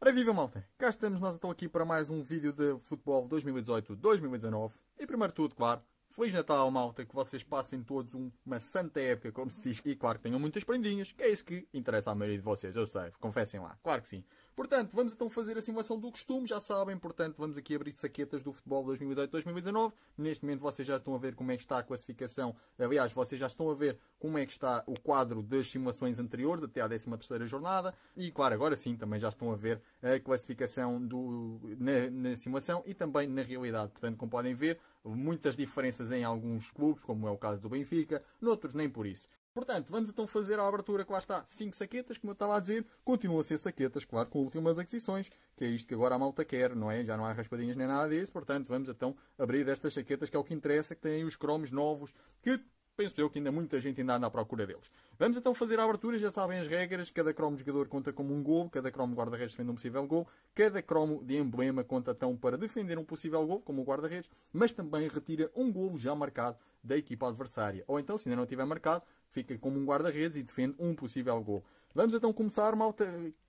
Ora viva malta, cá estamos nós então aqui para mais um vídeo de futebol 2018-2019 e primeiro tudo, claro, Feliz Natal malta, que vocês passem todos uma santa época, como se diz, e claro que tenham muitas prendinhas, que é isso que interessa à maioria de vocês, eu sei, confessem lá, claro que sim. Portanto, vamos então fazer a simulação do costume, já sabem, portanto, vamos aqui abrir saquetas do futebol 2018-2019. Neste momento vocês já estão a ver como é que está a classificação, aliás, vocês já estão a ver como é que está o quadro das simulações anteriores, até à 13ª jornada, e claro, agora sim, também já estão a ver a classificação do, na, na simulação e também na realidade. Portanto, como podem ver, muitas diferenças em alguns clubes, como é o caso do Benfica, noutros nem por isso. Portanto, vamos então fazer a abertura que lá está 5 saquetas, como eu estava a dizer, continuam a ser saquetas, claro, com últimas aquisições, que é isto que agora a malta quer, não é? Já não há raspadinhas nem nada disso, portanto, vamos então abrir destas saquetas, que é o que interessa, que têm os cromos novos, que penso eu que ainda muita gente ainda anda à procura deles. Vamos então fazer a abertura, já sabem as regras, cada cromo de jogador conta como um gol, cada cromo de guarda-redes defende um possível gol, cada cromo de emblema conta então para defender um possível gol, como o guarda-redes, mas também retira um gol já marcado da equipa adversária. Ou então, se ainda não tiver marcado, fica como um guarda-redes e defende um possível gol. Vamos então começar, malta.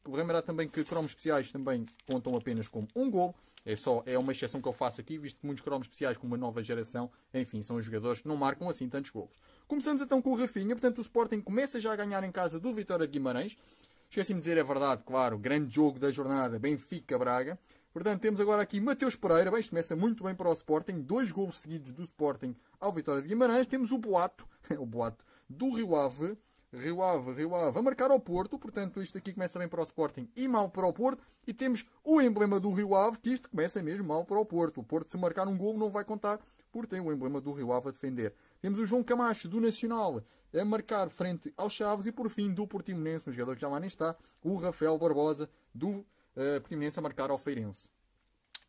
Lembrar também que cromos especiais também contam apenas como um gol. É só é uma exceção que eu faço aqui, visto que muitos cromos especiais com uma nova geração, enfim, são os jogadores que não marcam assim tantos gols. Começamos então com o Rafinha, portanto o Sporting começa já a ganhar em casa do Vitória de Guimarães. Esqueci-me de dizer, é verdade, claro, grande jogo da jornada, Benfica-Braga. Portanto, temos agora aqui Mateus Pereira, bem, isto começa muito bem para o Sporting, dois gols seguidos do Sporting ao Vitória de Guimarães. Temos o Boato, o Boato do Rio Ave, Rio Ave, Rio Ave a marcar ao Porto, portanto isto aqui começa bem para o Sporting e mal para o Porto. E temos o emblema do Rio Ave, que isto começa mesmo mal para o Porto. O Porto se marcar um gol não vai contar, porque tem o emblema do Rio Ave a defender. Temos o João Camacho do Nacional a marcar frente aos Chaves e por fim do Portimonense, um jogador que já lá nem está, o Rafael Barbosa do uh, Portimonense a marcar ao Feirense.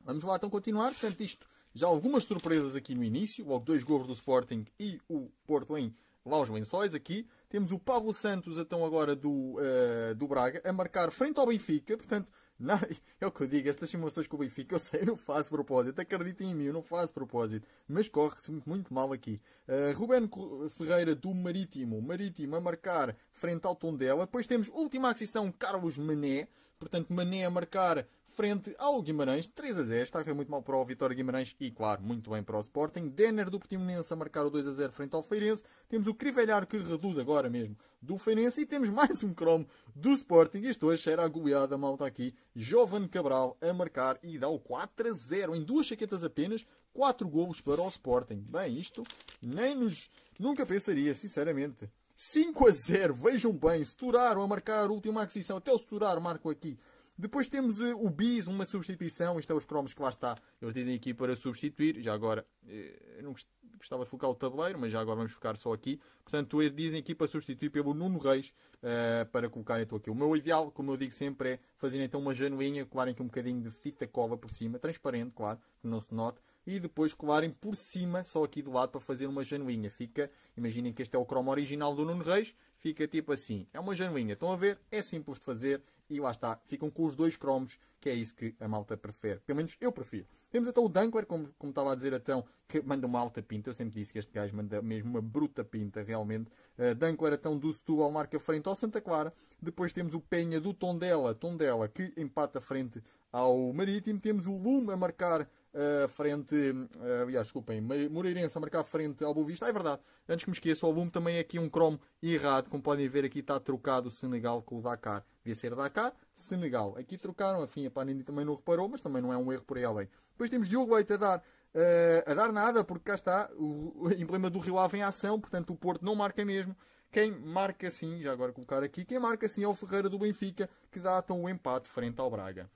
Vamos lá então continuar, portanto isto já algumas surpresas aqui no início, logo dois gols do Sporting e o Porto em lá os lençóis aqui. Temos o Pablo Santos, então agora do, uh, do Braga, a marcar frente ao Benfica. Portanto, não, é o que eu digo, estas simulações com o Benfica, eu sei, não faço propósito. Acreditem em mim, eu não faço propósito. Mas corre-se muito mal aqui. Uh, Ruben Ferreira do Marítimo. Marítimo a marcar frente ao Tondela. Depois temos última aquisição, Carlos Mané. Portanto, Mané a marcar frente ao Guimarães, 3 a 0. Está a correr muito mal para o Vitória Guimarães e, claro, muito bem para o Sporting. Denner do Portimonense a marcar o 2 a 0 frente ao Feirense. Temos o Crivelhar que reduz agora mesmo do Feirense. E temos mais um cromo do Sporting. Isto hoje será a goleada, malta aqui. Jovan Cabral a marcar e dá o 4 a 0 em duas chaquetas apenas. 4 golos para o Sporting. Bem, isto nem nos... Nunca pensaria, sinceramente. 5 a 0, vejam bem, Seturaram a marcar a última aquisição, até o Seturar marco aqui depois temos uh, o bis, uma substituição. Isto é os cromos que lá está. Eles dizem aqui para substituir. Já agora, uh, eu não gostava de focar o tabuleiro, mas já agora vamos focar só aqui. Portanto, eles dizem aqui para substituir pelo Nuno Reis uh, para colocar então aqui. O meu ideal, como eu digo sempre, é fazer então uma janelinha, colarem aqui um bocadinho de fita cola por cima, transparente, claro, que não se note e depois colarem por cima, só aqui do lado, para fazer uma janelinha. Fica, imaginem que este é o cromo original do Nuno Reis, fica tipo assim. É uma janelinha, estão a ver? É simples de fazer e lá está, ficam com os dois cromos, que é isso que a malta prefere. Pelo menos eu prefiro. Temos então o Dunkler, como, como estava a dizer então, que manda uma alta pinta. Eu sempre disse que este gajo manda mesmo uma bruta pinta, realmente. Uh, então do Setúbal marca frente ao Santa Clara. Depois temos o Penha do Tondela, Tondela que empata frente ao Marítimo. Temos o Lume a marcar uh, frente, uh, aliás, desculpem, Moreirense a marcar frente ao Boa Vista. Ah, é verdade, antes que me esqueça, o Lume também é aqui um cromo errado. Como podem ver, aqui está trocado o Senegal com o Dakar. Devia ser Dakar, Senegal. Aqui trocaram, enfim, a Panini também não reparou, mas também não é um erro por aí além. Depois temos Diogo Leite a dar, uh, a dar nada, porque cá está o, o emblema do Rio Ave em ação, portanto o Porto não marca mesmo. Quem marca sim, já agora colocar aqui, quem marca sim é o Ferreira do Benfica, que dá então o empate frente ao Braga.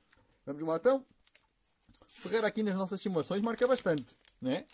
Vamos lá então. Ferreira aqui nas nossas simulações marca bastante, né?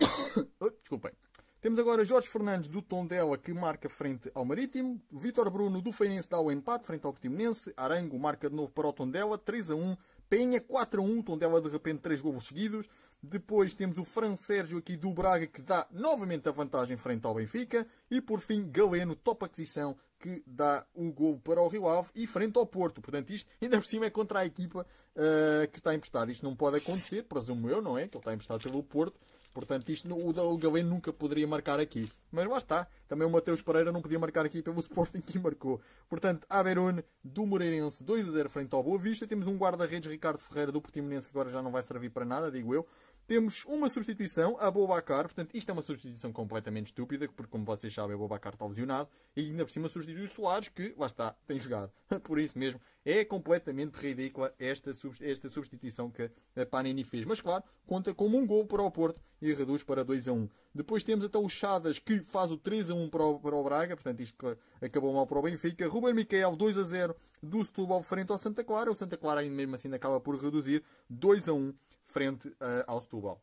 desculpem. Temos agora Jorge Fernandes do Tondela que marca frente ao Marítimo. Vitor Bruno do Feirense dá o empate frente ao Portimonense. Arango marca de novo para o Tondela, 3 a 1. Penha 4 a 1. Tondela de repente 3 golos seguidos. Depois temos o Fran Sérgio aqui do Braga que dá novamente a vantagem frente ao Benfica. E por fim Galeno, top aquisição, que dá o gol para o Rio Ave e frente ao Porto. Portanto, isto ainda por cima é contra a equipa uh, que está emprestada. Isto não pode acontecer, presumo eu, não é? Que ele está emprestado pelo Porto. Portanto, isto, o, Galeno nunca poderia marcar aqui. Mas lá está. Também o Mateus Pereira não podia marcar aqui pelo Sporting que marcou. Portanto, Averone do Moreirense 2 a 0 frente ao Boa Vista. Temos um guarda-redes Ricardo Ferreira do Portimonense que agora já não vai servir para nada, digo eu. Temos uma substituição, a Bobacar. Portanto, isto é uma substituição completamente estúpida, porque, como vocês sabem, a Bobacar está lesionado. E ainda por cima substitui o Soares, que, lá está, tem jogado. Por isso mesmo, é completamente ridícula esta, esta substituição que a Panini fez. Mas, claro, conta como um gol para o Porto e reduz para 2 a 1. Depois temos então o Chadas, que faz o 3 a 1 para o, para o Braga. Portanto, isto acabou mal para o Benfica. Ruben Miquel, 2 a 0 do Setúbal frente ao Santa Clara. O Santa Clara, ainda mesmo assim, acaba por reduzir 2 a 1 frente uh, ao Setúbal.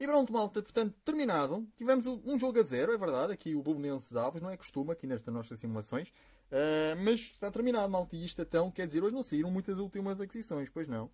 E pronto, malta, portanto, terminado. Tivemos um jogo a zero, é verdade. Aqui o Bolonenses Avos, não é costume aqui nestas nossas simulações. Uh, mas está terminado, malta. E isto então, quer dizer, hoje não saíram muitas últimas aquisições, pois não.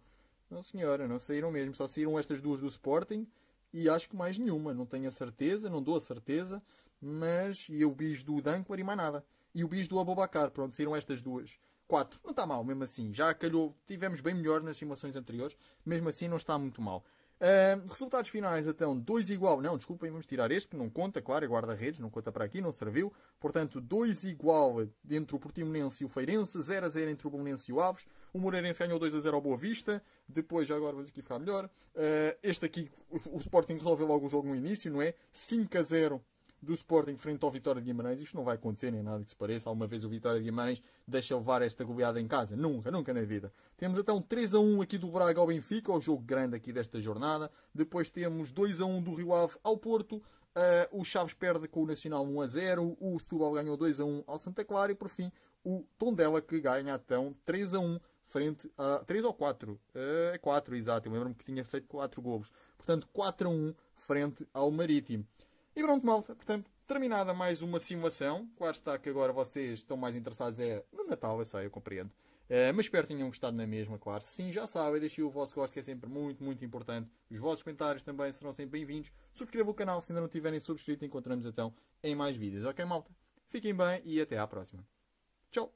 Não, senhora, não saíram mesmo. Só saíram estas duas do Sporting e acho que mais nenhuma. Não tenho a certeza, não dou a certeza. Mas, e o bis do Dankler e mais nada. E o bis do Abobacar, pronto, saíram estas duas. 4. Não está mal, mesmo assim. Já calhou, tivemos bem melhor nas simulações anteriores. Mesmo assim, não está muito mal. Uh, resultados finais, então, 2 igual. Não, desculpem, vamos tirar este, que não conta, claro, é guarda-redes, não conta para aqui, não serviu. Portanto, 2 igual entre o Portimonense e o Feirense, 0 a 0 entre o Bolonense e o Aves. O Moreirense ganhou 2 a 0 ao Boa Vista. Depois, já agora vamos aqui ficar melhor. Uh, este aqui, o Sporting resolveu logo o jogo no início, não é? 5 a 0 do Sporting frente ao Vitória de Guimarães. Isto não vai acontecer nem nada que se pareça. Alguma vez o Vitória de Guimarães deixa levar esta goleada em casa? Nunca, nunca na vida. Temos então 3 a 1 aqui do Braga ao Benfica, o jogo grande aqui desta jornada. Depois temos 2 a 1 do Rio Ave ao Porto. Uh, o Chaves perde com o Nacional 1 a 0. O Setúbal ganhou 2 a 1 ao Santa Clara. E por fim, o Tondela que ganha então 3 a 1 frente a 3 ou 4? Uh, é 4, exato. Eu lembro-me que tinha feito 4 golos. Portanto, 4 a 1 frente ao Marítimo. E pronto, malta. Portanto, terminada mais uma simulação. Claro está que agora vocês estão mais interessados é no Natal, eu sei, eu compreendo. Uh, mas espero que tenham gostado na mesma, claro. Sim, já sabem, deixem o vosso gosto que é sempre muito, muito importante. Os vossos comentários também serão sempre bem-vindos. Subscrevam o canal se ainda não tiverem subscrito. Encontramos então em mais vídeos. Ok, malta? Fiquem bem e até à próxima. Tchau!